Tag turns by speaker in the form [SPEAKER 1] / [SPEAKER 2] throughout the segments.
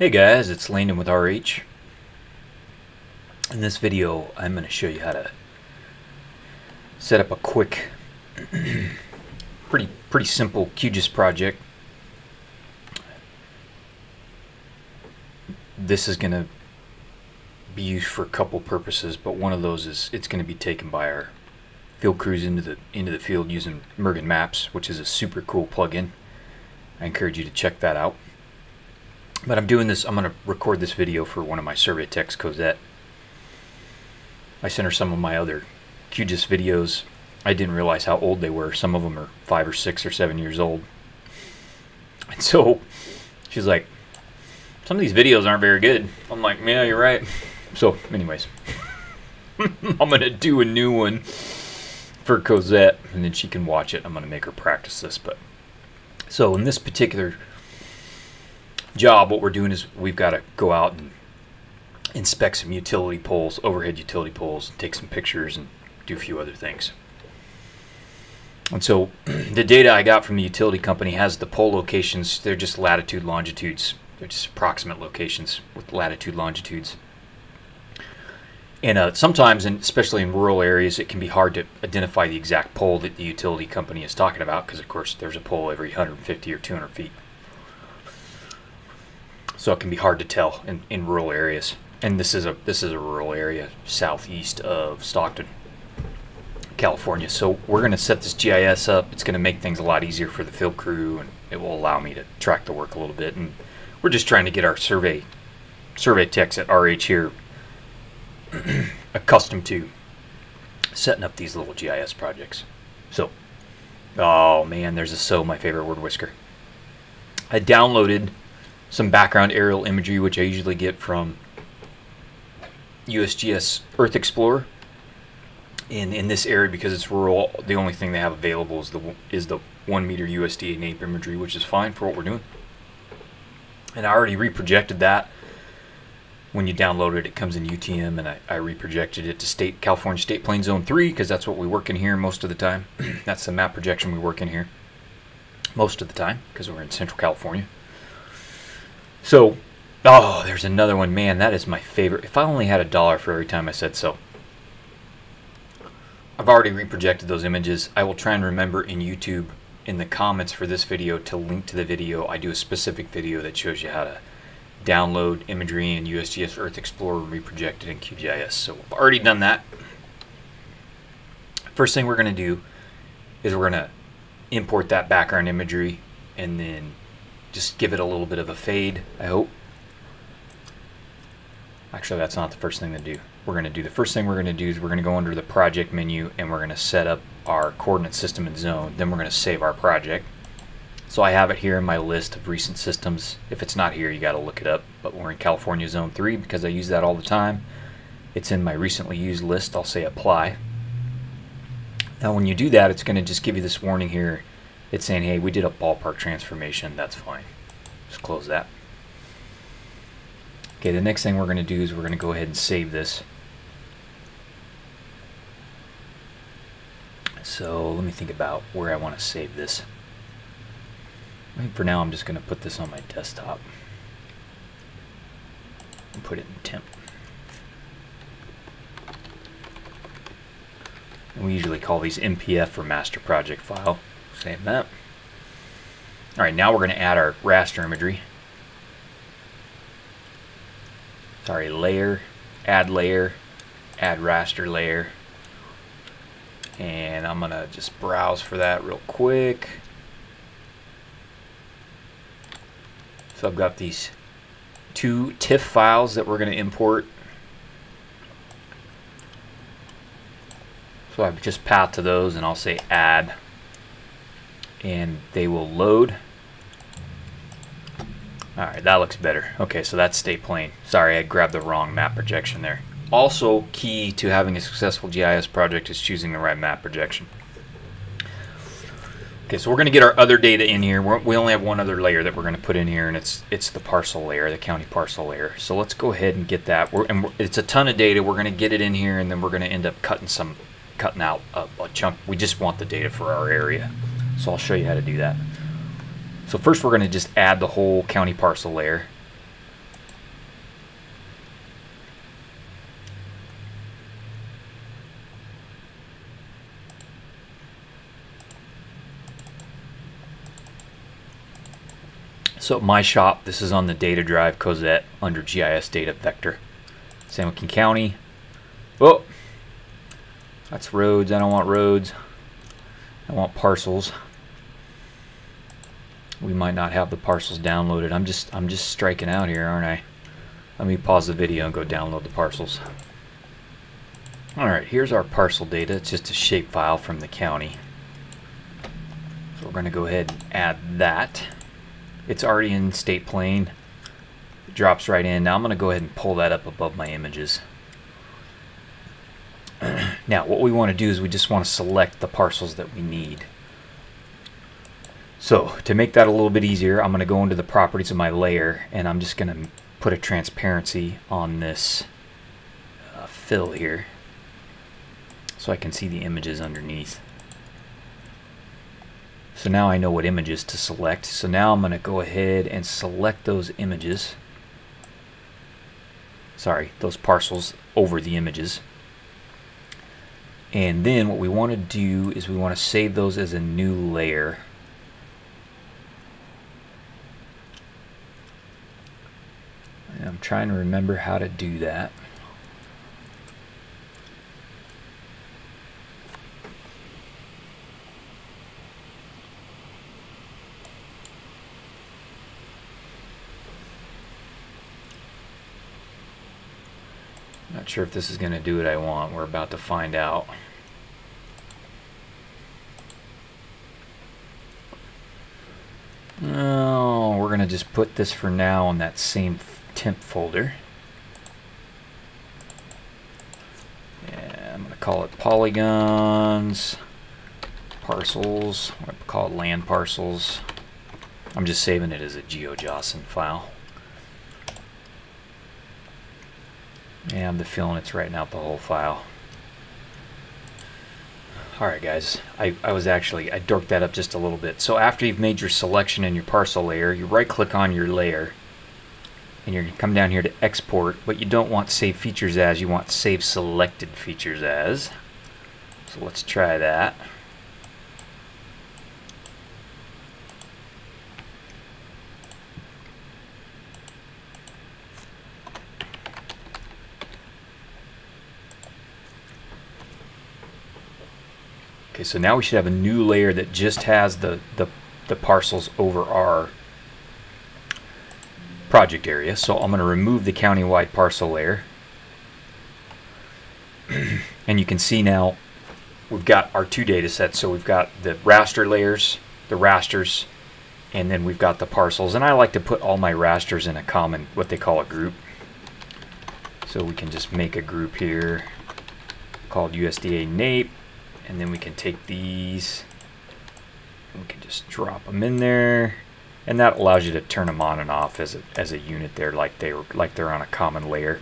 [SPEAKER 1] Hey guys, it's Landon with RH. In this video, I'm going to show you how to set up a quick, pretty pretty simple QGIS project. This is going to be used for a couple purposes, but one of those is it's going to be taken by our field crews into the into the field using Mergin Maps, which is a super cool plugin. I encourage you to check that out. But I'm doing this, I'm going to record this video for one of my survey techs, Cosette. I sent her some of my other QGIS videos. I didn't realize how old they were. Some of them are five or six or seven years old. And so she's like, some of these videos aren't very good. I'm like, yeah, you're right. So, anyways, I'm going to do a new one for Cosette, and then she can watch it. I'm going to make her practice this. But so in this particular job, what we're doing is we've got to go out and inspect some utility poles, overhead utility poles, take some pictures, and do a few other things. And so the data I got from the utility company has the pole locations. They're just latitude, longitudes. They're just approximate locations with latitude, longitudes. And uh, sometimes, and especially in rural areas, it can be hard to identify the exact pole that the utility company is talking about because, of course, there's a pole every 150 or 200 feet so it can be hard to tell in, in rural areas. And this is a this is a rural area southeast of Stockton, California. So we're going to set this GIS up. It's going to make things a lot easier for the field crew, and it will allow me to track the work a little bit. And we're just trying to get our survey survey techs at RH here accustomed to setting up these little GIS projects. So, oh man, there's a so my favorite word whisker. I downloaded some background aerial imagery, which I usually get from USGS Earth Explorer. In in this area, because it's rural, the only thing they have available is the is the one meter USDA NAIP imagery, which is fine for what we're doing. And I already reprojected that. When you download it, it comes in UTM, and I, I reprojected it to state California State Plane Zone 3 because that's what we work in here most of the time. that's the map projection we work in here most of the time because we're in Central California. So, oh, there's another one. Man, that is my favorite. If I only had a dollar for every time I said so. I've already reprojected those images. I will try and remember in YouTube in the comments for this video to link to the video. I do a specific video that shows you how to download imagery in USGS Earth Explorer and reproject it in QGIS. So I've already done that. First thing we're going to do is we're going to import that background imagery and then just give it a little bit of a fade, I hope. Actually, that's not the first thing to do. We're going to do the first thing we're going to do is we're going to go under the project menu and we're going to set up our coordinate system and zone. Then we're going to save our project. So I have it here in my list of recent systems. If it's not here, you got to look it up. But we're in California Zone 3 because I use that all the time. It's in my recently used list. I'll say apply. Now when you do that, it's going to just give you this warning here it's saying, hey, we did a ballpark transformation. That's fine. Just close that. Okay, the next thing we're going to do is we're going to go ahead and save this. So let me think about where I want to save this. I think for now I'm just going to put this on my desktop and put it in temp. And we usually call these MPF or master project file. Save that. All right, now we're going to add our raster imagery. Sorry, layer, add layer, add raster layer. And I'm going to just browse for that real quick. So I've got these two TIFF files that we're going to import. So I've just path to those and I'll say add and they will load. Alright, that looks better. Okay, so that's state plane. Sorry, I grabbed the wrong map projection there. Also, key to having a successful GIS project is choosing the right map projection. Okay, so we're going to get our other data in here. We're, we only have one other layer that we're going to put in here, and it's it's the parcel layer, the county parcel layer. So let's go ahead and get that. We're, and we're, it's a ton of data. We're going to get it in here, and then we're going to end up cutting some, cutting out a, a chunk. We just want the data for our area. So I'll show you how to do that. So first we're going to just add the whole county parcel layer. So at my shop, this is on the data drive Cosette under GIS data vector. San Joaquin County. Oh, that's roads. I don't want roads. I want parcels. We might not have the parcels downloaded. I'm just I'm just striking out here, aren't I? Let me pause the video and go download the parcels. Alright, here's our parcel data. It's just a shapefile from the county. So we're going to go ahead and add that. It's already in state plane. It drops right in. Now I'm going to go ahead and pull that up above my images. now what we want to do is we just want to select the parcels that we need. So to make that a little bit easier, I'm going to go into the properties of my layer and I'm just going to put a transparency on this uh, fill here so I can see the images underneath. So now I know what images to select. So now I'm going to go ahead and select those images. Sorry, those parcels over the images. And then what we want to do is we want to save those as a new layer. And I'm trying to remember how to do that. Not sure if this is going to do what I want. We're about to find out. Oh, we're going to just put this for now on that same temp folder. Yeah, I'm going to call it polygons, parcels, I'm going to call it land parcels. I'm just saving it as a GeoJSON file. Yeah, I'm the feeling it's writing out the whole file. Alright guys, I, I was actually, I dorked that up just a little bit. So after you've made your selection in your parcel layer, you right click on your layer and to come down here to export, but you don't want save features as, you want save selected features as. So let's try that. Okay, so now we should have a new layer that just has the, the, the parcels over our project area. So I'm going to remove the county-wide parcel layer. and you can see now we've got our two data sets. So we've got the raster layers, the rasters, and then we've got the parcels. And I like to put all my rasters in a common, what they call a group. So we can just make a group here called USDA NAIP and then we can take these and we can just drop them in there and that allows you to turn them on and off as a, as a unit there like they were like they're on a common layer.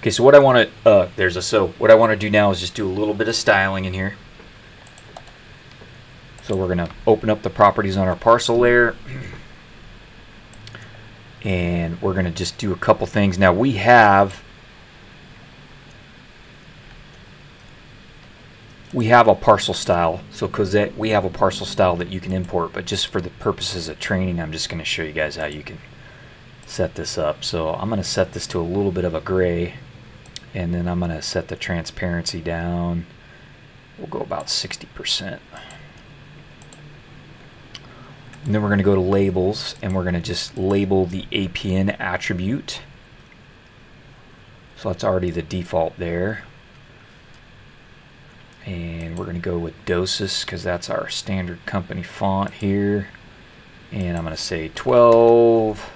[SPEAKER 1] Okay so what I want to uh, there's a so what I want to do now is just do a little bit of styling in here. So we're gonna open up the properties on our parcel layer. And we're gonna just do a couple things. Now we have we have a parcel style. So Cosette, we have a parcel style that you can import, but just for the purposes of training, I'm just going to show you guys how you can set this up. So I'm going to set this to a little bit of a gray, and then I'm going to set the transparency down. We'll go about 60%. And then we're going to go to labels, and we're going to just label the APN attribute. So that's already the default there and we're going to go with Dosis because that's our standard company font here. And I'm going to say 12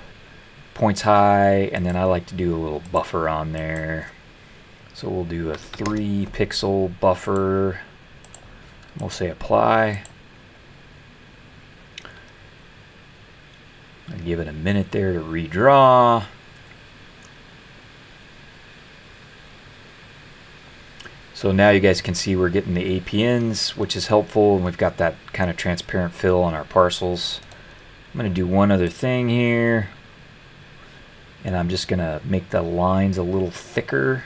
[SPEAKER 1] points high and then I like to do a little buffer on there. So we'll do a 3 pixel buffer. We'll say apply. And give it a minute there to redraw So now you guys can see we're getting the APNs, which is helpful, and we've got that kind of transparent fill on our parcels. I'm going to do one other thing here, and I'm just going to make the lines a little thicker.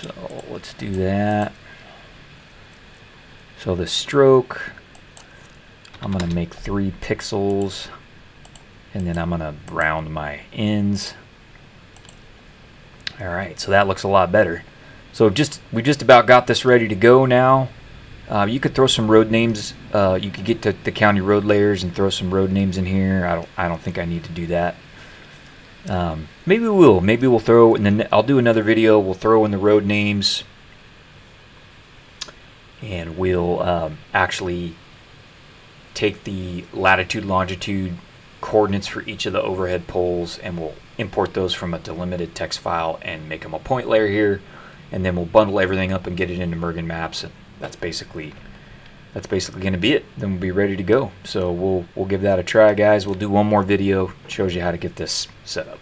[SPEAKER 1] So let's do that. So the stroke, I'm going to make three pixels and then I'm going to round my ends. All right, so that looks a lot better. So just we just about got this ready to go now. Uh, you could throw some road names. Uh, you could get to the county road layers and throw some road names in here. I don't. I don't think I need to do that. Um, maybe we will. Maybe we'll throw, and then I'll do another video. We'll throw in the road names, and we'll um, actually take the latitude, longitude coordinates for each of the overhead poles, and we'll import those from a delimited text file and make them a point layer here, and then we'll bundle everything up and get it into Mergin Maps, and that's basically that's basically going to be it. Then we'll be ready to go. So we'll we'll give that a try, guys. We'll do one more video shows you how to get this set up.